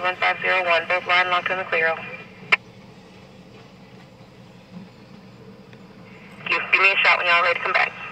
One five zero one. both line locked in the clear. You give me a shot when y'all ready to come back.